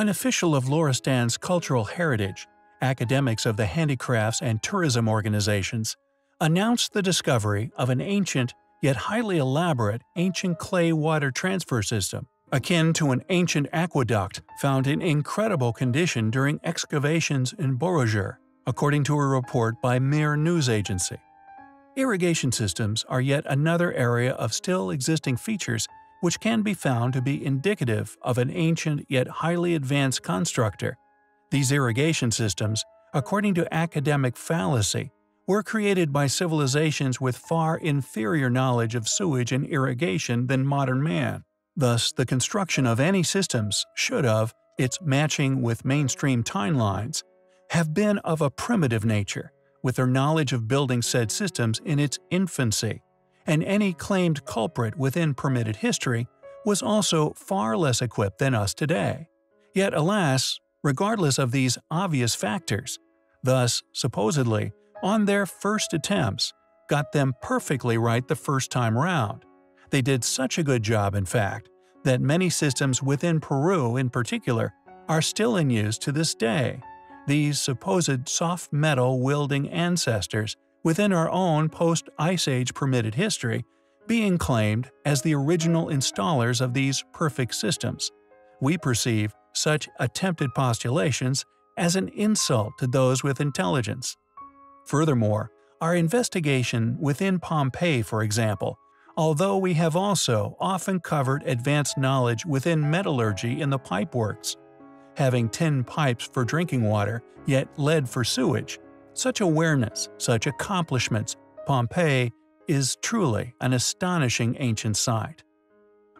An official of Loristan's cultural heritage, academics of the handicrafts and tourism organizations, announced the discovery of an ancient yet highly elaborate ancient clay water transfer system, akin to an ancient aqueduct found in incredible condition during excavations in Borujerd, according to a report by Mehr News Agency. Irrigation systems are yet another area of still existing features which can be found to be indicative of an ancient yet highly advanced constructor. These irrigation systems, according to academic fallacy, were created by civilizations with far inferior knowledge of sewage and irrigation than modern man. Thus, the construction of any systems should have, its matching with mainstream timelines, have been of a primitive nature, with their knowledge of building said systems in its infancy, and any claimed culprit within permitted history was also far less equipped than us today. Yet alas, regardless of these obvious factors, thus, supposedly, on their first attempts, got them perfectly right the first time round. They did such a good job, in fact, that many systems within Peru in particular are still in use to this day. These supposed soft metal wielding ancestors within our own post Ice Age permitted history being claimed as the original installers of these perfect systems. We perceive such attempted postulations as an insult to those with intelligence. Furthermore, our investigation within Pompeii, for example, although we have also often covered advanced knowledge within metallurgy in the pipeworks, having tin pipes for drinking water, yet lead for sewage, such awareness, such accomplishments, Pompeii is truly an astonishing ancient site.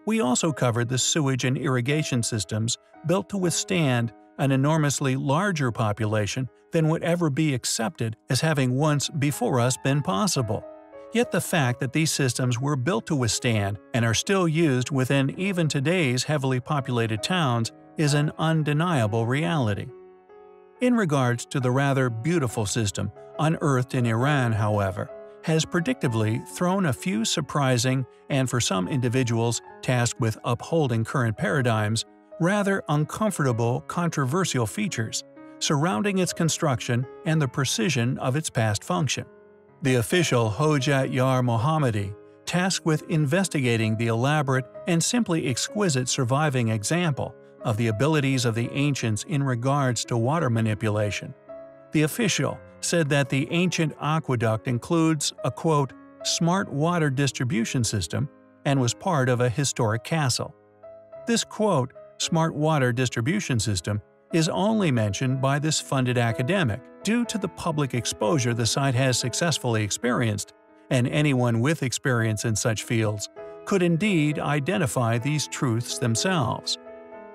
We also covered the sewage and irrigation systems built to withstand an enormously larger population than would ever be accepted as having once before us been possible. Yet the fact that these systems were built to withstand and are still used within even today's heavily populated towns is an undeniable reality. In regards to the rather beautiful system unearthed in Iran, however, has predictably thrown a few surprising and for some individuals tasked with upholding current paradigms, rather uncomfortable controversial features surrounding its construction and the precision of its past function. The official Hojat Yar Mohammadi, tasked with investigating the elaborate and simply exquisite surviving example of the abilities of the ancients in regards to water manipulation. The official said that the ancient aqueduct includes a quote, smart water distribution system and was part of a historic castle. This quote, smart water distribution system is only mentioned by this funded academic due to the public exposure the site has successfully experienced, and anyone with experience in such fields could indeed identify these truths themselves.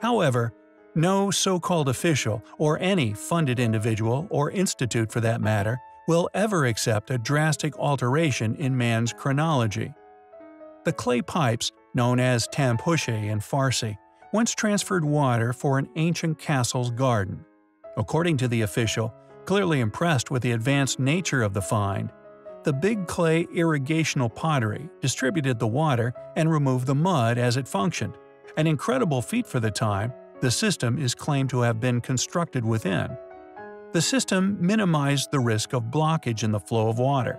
However, no so-called official, or any funded individual or institute for that matter, will ever accept a drastic alteration in man's chronology. The clay pipes, known as tampushe in Farsi, once transferred water for an ancient castle's garden. According to the official, clearly impressed with the advanced nature of the find, the big clay irrigational pottery distributed the water and removed the mud as it functioned. An incredible feat for the time, the system is claimed to have been constructed within. The system minimized the risk of blockage in the flow of water.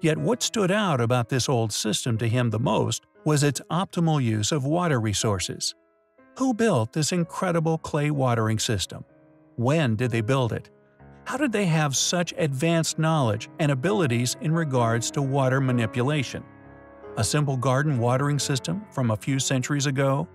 Yet what stood out about this old system to him the most was its optimal use of water resources. Who built this incredible clay watering system? When did they build it? How did they have such advanced knowledge and abilities in regards to water manipulation? A simple garden watering system from a few centuries ago?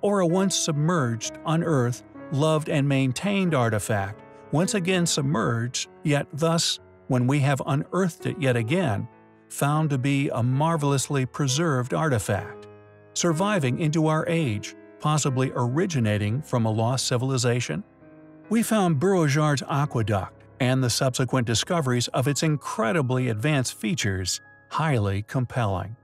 Or a once submerged, unearthed, loved and maintained artifact, once again submerged, yet thus, when we have unearthed it yet again, found to be a marvelously preserved artifact, surviving into our age, possibly originating from a lost civilization? We found Borujerd's aqueduct and the subsequent discoveries of its incredibly advanced features highly compelling.